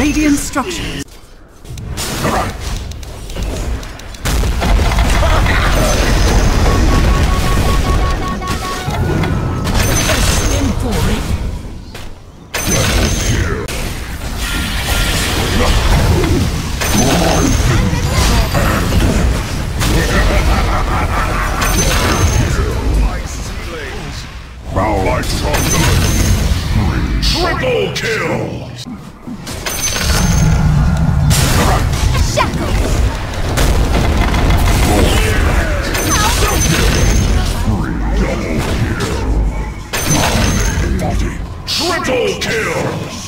Radiant structures. Triple kill! Triple kill!